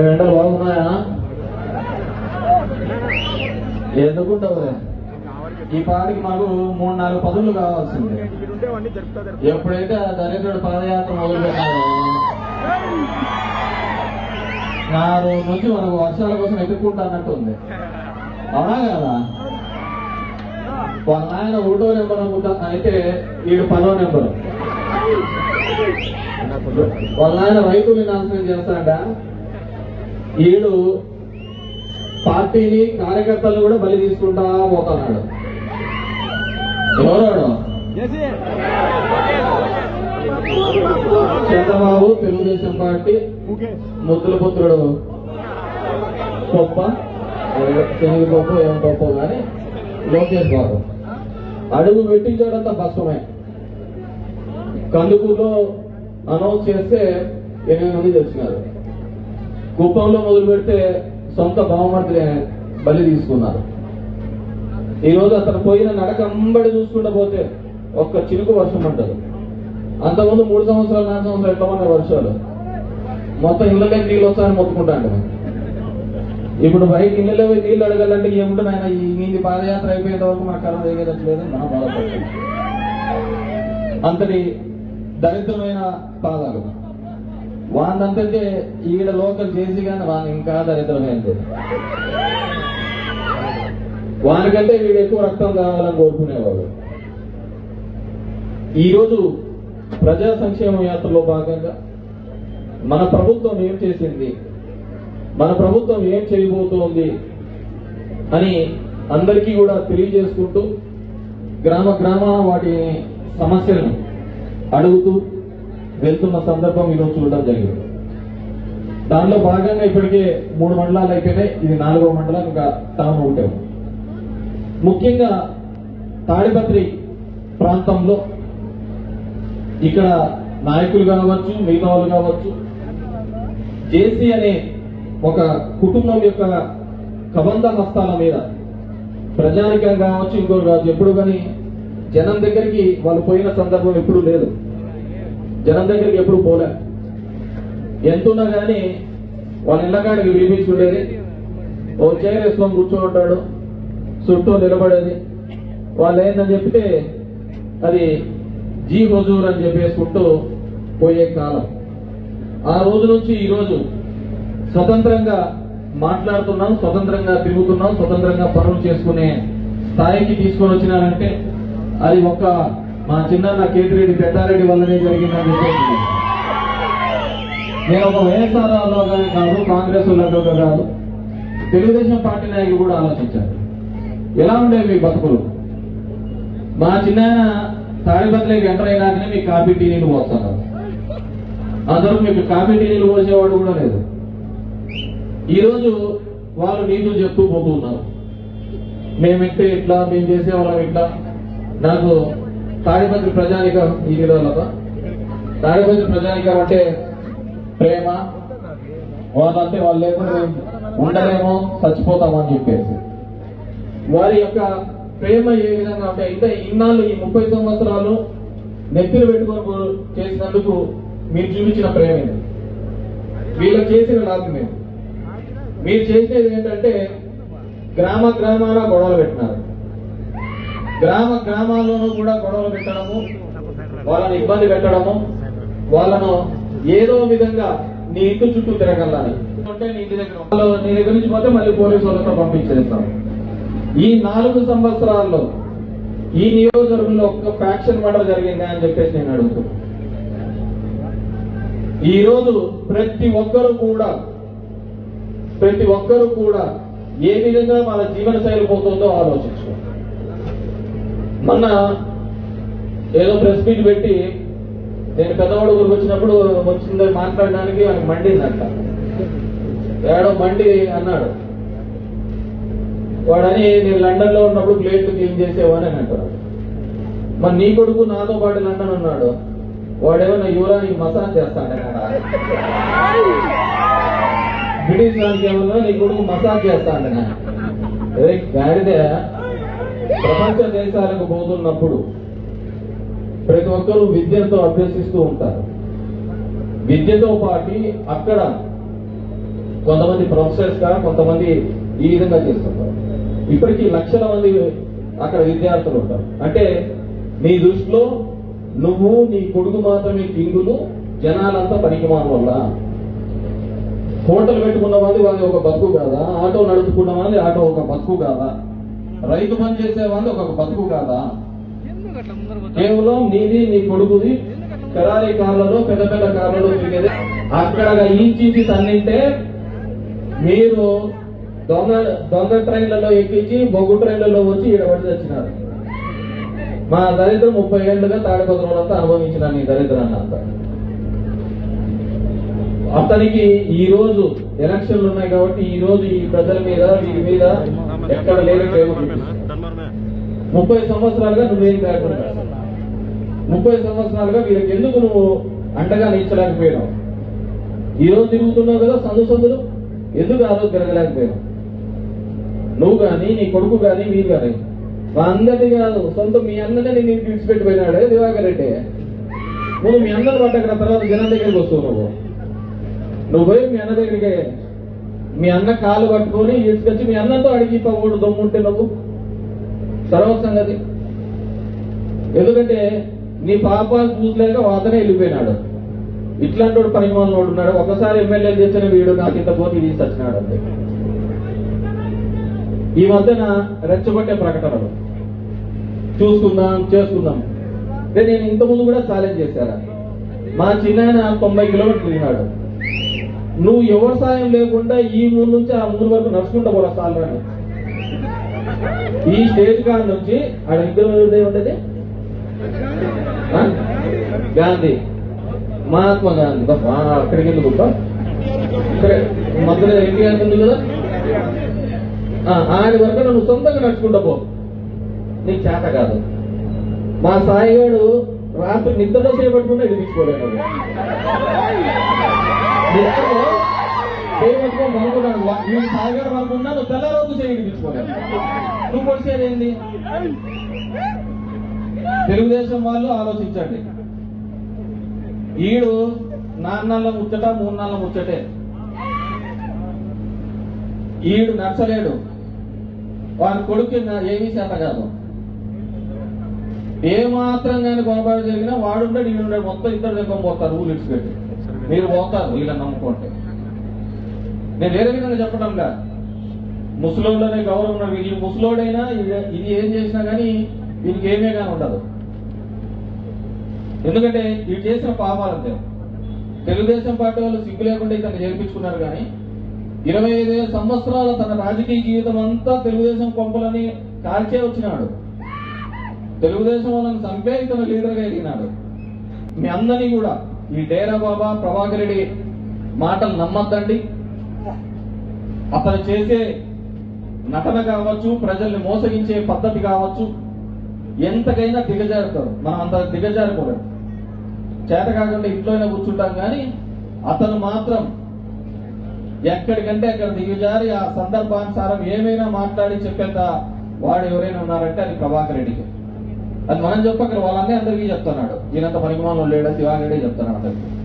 మేము ఎండలు బాగున్నాయా? ఎందుకుంటావు ఈ పాడికి మాకు మూడు నాలుగు పదులు కావాల్సింది. ఎప్పుడైతే ఆ దరిద్రుడు పాదయాత్ర మొదలు పెట్టాడో రోజు నుంచి మనకు వర్షాల కోసం ఎదుర్కొంటానట్టు ఉంది. అవునా కదా? వాళ్ళ నాయన ఒకటో నెంబర్ అనుకుంటా అయితే వీడు పదో నెంబర్. వాళ్ళ నాయన రైతుని నాశనం చేస్తాడ వీడు పార్టీని కార్యకర్తలను కూడా బలి తీసుకుంటా పోతున్నాడు. ఎవరాడు చంద్రబాబు తెలుగుదేశం పార్టీ. ముద్దుల పుత్రుడు గొప్ప శనగ గొప్ప ఏం గొప్ప కానీ లోకేష్ బాబు. అడుగు పెట్టించాడంతా భస్మమే. కందుకూరులో అనౌన్స్ చేస్తే ఎనిమిది మంది తెచ్చినారు కుప్పంలో మొదలు పెడితే సొంత బావమర్దిని బలి తీసుకున్నారు. ఈ రోజు అతను పోయిన నడక అంబడి చూసుకుంటూ పోతే ఒక్క చినుకు వర్షం పడ్డది. అంతకుముందు మూడు సంవత్సరాలు నాలుగు సంవత్సరాలు ఎట్లా ఉన్నాయి వర్షాలు? మొత్తం ఇళ్ళకి నీళ్ళు వస్తాయని మొత్తుకుంటాను ఇప్పుడు బయట ఇళ్ళలో పోయి నీళ్ళు అడగాలంటే ఏముంటుంది ఆయన ఈ పాదయాత్ర అయిపోయేంత వరకు మన కర్మ దిగేటట్లేదు మనం బాధపడుతుంది అంతటి దరిద్రమైన పాదాలు. వాందంటే ఈడ లోకల్ చేసి కానీ వాని ఇంకా దరిద్రమైంది. వానికంటే వీడు ఎక్కువ రక్తం కావాలని కోరుకునేవాడు. ఈరోజు ప్రజా సంక్షేమ యాత్రలో భాగంగా మన ప్రభుత్వం ఏం చేసింది? మన ప్రభుత్వం ఏం చేయబోతోంది? అని అందరికీ కూడా తెలియజేసుకుంటూ గ్రామ గ్రామ వాటి సమస్యలను అడుగుతూ వెళ్తున్న సందర్భం ఈరోజు చూడడం జరిగింది. దానిలో భాగంగా ఇప్పటికే మూడు మండలాలు అయిపోయినాయి. ఇది నాలుగో మండలం ఇంకా టౌన్ ఉంటాయి ముఖ్యంగా తాడిపత్రి ప్రాంతంలో ఇక్కడ నాయకులు కావచ్చు మిగతా వాళ్ళు కావచ్చు జేసీ అనే ఒక కుటుంబం యొక్క కబంధ హస్తాల మీద ప్రజానికం కావచ్చు ఇంకోటి కావచ్చు ఎప్పుడు కానీ జనం దగ్గరికి వాళ్ళు పోయిన సందర్భం ఎప్పుడు లేదు. జనం దగ్గరికి ఎప్పుడు పోలే. ఎంతున్నా కానీ వాళ్ళ ఇళ్ళకాడికి వినిపించుండేది ఓ చైర్ వేసుకొని కూర్చోంటాడు చుట్టూ నిలబడేది. వాళ్ళు ఏందని చెప్తే అది జీ హుజూర్ అని చెప్పేసుకుంటూ పోయే కాలం. ఆ రోజు నుంచి ఈ రోజు స్వతంత్రంగా మాట్లాడుతున్నాం స్వతంత్రంగా తిరుగుతున్నాం స్వతంత్రంగా పనులు చేసుకునే స్థాయికి తీసుకొని వచ్చినారంటే అది ఒక్క మా చిన్న కేతిరెడ్డి పెద్దారెడ్డి వల్లనే జరిగిందని చెప్పేసి నేను ఒక వైఎస్ఆర్ కాదు కాంగ్రెస్లో కాదు. తెలుగుదేశం పార్టీ నాయకులు కూడా ఆలోచించారు. ఎలా ఉండేవి మీ బతుకులు? మా చిన్న తాడిపత్రికి ఎంటర్ అయినాకనే మీకు కాఫీ టీ నీళ్ళు పోస్తున్నారు. అందరూ మీకు కాఫీ టీ నీళ్ళు పోసేవాడు కూడా లేదు. ఈరోజు వాళ్ళు నీళ్ళు చెప్తూ పోతూ ఉన్నారు. మేము ఇంటే ఇట్లా మేము చేసేవాళ్ళం ఇట్లా. నాకు తాడిపత్రి ప్రజానికం ఈ విధులతో తాడిపత్రి ప్రజానికం అంటే ప్రేమ వాళ్ళంటే వాళ్ళు లేకుండా ఉండలేమో చచ్చిపోతామని చెప్పేసి. వారి యొక్క ప్రేమ ఏ విధంగా అంటే అయితే ఇన్నాళ్ళు ఈ ముప్పై సంవత్సరాలు నెత్తిన పెట్టుకొని చేసినందుకు మీరు చూపించిన ప్రేమ ఇది. వీళ్ళకి చేసిన లాభం మీరు చేసేది ఏంటంటే గ్రామ గ్రామాల గొడవలు పెట్టినారు. గ్రామ గ్రామాల్లోనూ కూడా గొడవలు పెట్టడము వాళ్ళని ఇబ్బంది పెట్టడము వాళ్ళను ఏదో విధంగా నీ ఇంటి చుట్టూ తిరగలని అంటే నీ ఇంటి దగ్గర వాళ్ళు నీ దగ్గర నుంచి పోతే మళ్ళీ పోలీసు వాళ్ళతో పంపించేస్తాం. ఈ నాలుగు సంవత్సరాల్లో ఈ నియోజకవర్గంలో ఒక్క ఫ్యాక్షన్ మర్డర్ జరిగిందా అని చెప్పేసి నేను అడుగుతున్నాను ఈ రోజు ప్రతి ఒక్కరు కూడా ప్రతి ఒక్కరు కూడా ఏ విధంగా మన జీవన శైలి పోతుందో ఆలోచించు మొన్న ఏదో ప్రెస్ మీట్ పెట్టి నేను పెద్దవాడు ఊరికి వచ్చినప్పుడు వచ్చింది మాట్లాడడానికి ఆయన మండిందంట. ఏడో మండి అన్నాడు. వాడని నేను లండన్లో ఉన్నప్పుడు ప్లేట్లు క్లీన్ చేసేవాని అని అంటాడు మరి నీ కొడుకు నాతో పాటు లండన్ ఉన్నాడు. వాడేమో నా యువరానికి మసాజ్ చేస్తాడు? బ్రిటిష్ రానికి ఏమన్నా నీ కొడుకు మసాజ్ చేస్తాడు? అదే ప్రపంచ దేశాలకు పోతున్నప్పుడు ప్రతి ఒక్కరూ విద్యతో అభ్యసిస్తూ ఉంటారు. విద్యతో పాటు అక్కడ కొంతమంది ప్రొఫెసర్స్గా కొంతమంది ఈ విధంగా చేస్తుంటారు. ఇప్పటికీ లక్షల మంది అక్కడ విద్యార్థులు ఉంటారు. అంటే నీ దృష్టిలో నువ్వు నీ కొడుకు మాత్రమే కింగులు జనాలంతా పనికిమాన వల్ల హోటల్ పెట్టుకున్న వాళ్ళు వాళ్ళది ఒక బతుకు కాదా? ఆటో నడుపుకున్న వాళ్ళది ఆటో ఒక బతుకు కాదా? రైతు పని చేసే వాళ్ళది ఒక బతుకు కాదా? కేవలం నీది నీ కొడుకుది. ఫెరారీ కార్లలో పెద్ద పెద్ద కార్లలో తిరిగేది. అక్కడ ఈంచి తన్నింటే మీరు దొంగ దొంగ ట్రైన్లలో ఎక్కించి బొగ్గు ట్రైన్లలో వచ్చి ఈడబడి వచ్చినారు మా దరిద్రం ముప్పై ఏళ్ళుగా తాడిపత్రంతా అనుభవించిన నీ దరిద్రాన్ని అంతా. అతనికి ఈ రోజు ఎలక్షన్లు ఉన్నాయి కాబట్టి ఈ రోజు ఈ ప్రజల మీద వీరి మీద ఎక్కడ లేని ప్రేమ. ముప్పై సంవత్సరాలుగా నువ్వేం కాకుండా ముప్పై సంవత్సరాలుగా వీరికి ఎందుకు నువ్వు అండగా నిలిచలేకపోయినావు? ఈ రోజు తిరుగుతున్నావు కదా సందు సందులు? ఎందుకు ఆ రోజు తిరగలేకపోయావు నువ్వు కానీ నీ కొడుకు కానీ మీరు కానీ మా అందరినీ కాదు సొంత మీ అన్ననే నేను విడిచిపెట్టిపోయినాడే దివాకర్ రెడ్డి. నువ్వు మీ అన్నను పట్టకరా తర్వాత జనం దగ్గరికి వస్తావు నువ్వు. నువ్వు పోయి మీ అన్న దగ్గరికి మీ అన్న కాలు పట్టుకొని ఈడ్చుకొచ్చి మీ అన్నతో అడిగి పవ్వుడు దమ్ముంటే నువ్వు. తర్వాత సంగతి. ఎందుకంటే నీ పాపాలు చూసలేక అతనే వెళ్ళిపోయినాడు. ఇట్లాంటి వాడు పరిమాణంలో ఉన్నాడు. ఒకసారి ఎమ్మెల్యేలు చేసిన వీడు నాకు ఇంత పోటీ తీసి వచ్చినాడు అంతే. ఈ మధ్యన రెచ్చగొట్టే ప్రకటనలు. చూసుకుందాం చేసుకుందాం. అంటే నేను ఇంతకుముందు కూడా ఛాలెంజ్ చేశారా? మా చిన్న తొంభై కిలోమీటర్లు ఉన్నాడు నువ్వు ఎవరి సాయం లేకుండా ఈ ఊరు నుంచి ఆ మూడు వరకు నడుచుకుంటా పోరా సాలరాని ఈ స్టేజ్ కాడ నుంచి ఆడ విగ్రహం ఉంటుంది ఆ? గాంధీ. మహాత్మా గాంధీ. అక్కడికి ఎందుకు మధ్యలో ఎన్టీఆర్ ఉంది కదా? ఆ, ఆడి వరకు నువ్వు సొంతంగా నడుచుకుంటా పో. నీకు చేత కాదు. మా సాయిగాడు రాత్రి నిద్రలో చేపట్టుకుంటే ఇడిపించుకోలేను చేయబట్టుకొని అనుకున్నాను నేను సాయిగాడు అనుకున్నా నువ్వు పొడిచేది ఏంది తెలుగుదేశం వాళ్ళు ఆలోచించండి ఈడు నాన్నల ముచ్చట మూడు నాళ్ళ ముచ్చటే ఈడు నచ్చలేడు వాని కొడుకు ఏమీ చేత కాదు ఏ మాత్రం కానీ పొరపాటు జరిగినా వాడుంటాడు ఈడుంటాడు మొత్తం ఇద్దరు దగ్గర పోతారు ఊళ్ళు పెట్టి మీరు పోతారు వీళ్ళని నమ్ముకుంటే నేను వేరే విధంగా చెప్పడంగా ముసలోళ్ళనే గౌరవం ఉన్నది. ఈ ముసలోడైనా ఇది- ఇది ఏం చేసినా కానీ వీళ్ళకి ఏమే కానీ ఉండదు. ఎందుకంటే వీళ్ళు చేసిన పాపాలంతే తెలుగుదేశం పార్టీ వాళ్ళు సిగ్గు లేకుండా ఇతను చేర్పించుకున్నారు కానీ ఇరవై ఐదు సంవత్సరాల తన రాజకీయ జీవితం అంతా తెలుగుదేశం కొంపలని కాల్చే వచ్చినాడు. తెలుగుదేశం వాళ్ళని చంపే ఇతను లీడర్గా ఎదిగినాడు. మీ అందరినీ కూడా. ఈ డేరా బాబా ప్రభాకర్ రెడ్డి మాటలు నమ్మద్దండి. అతను చేసే నటన కావచ్చు ప్రజల్ని మోసగించే పద్ధతి కావచ్చు ఎంతకైనా దిగజారుతారు. మనం అంత దిగజారిపోలేదు చేత కాకుండా ఇంట్లోనే కూర్చుంటాం కానీ అతను మాత్రం ఎక్కడికంటే అక్కడ దిగజారి ఆ సందర్భానుసారం ఏమైనా మాట్లాడి చెప్పేంత వాడు ఎవరైనా ఉన్నారంటే అది ప్రభాకర్ రెడ్డికి. అది మనం చెప్పక్కడ వాళ్ళన్నీ అందరికీ చెప్తున్నాడు. ఈయనంత పరిమాణంలో లేడా? దివాకర్ చెప్తున్నాడు అందరికీ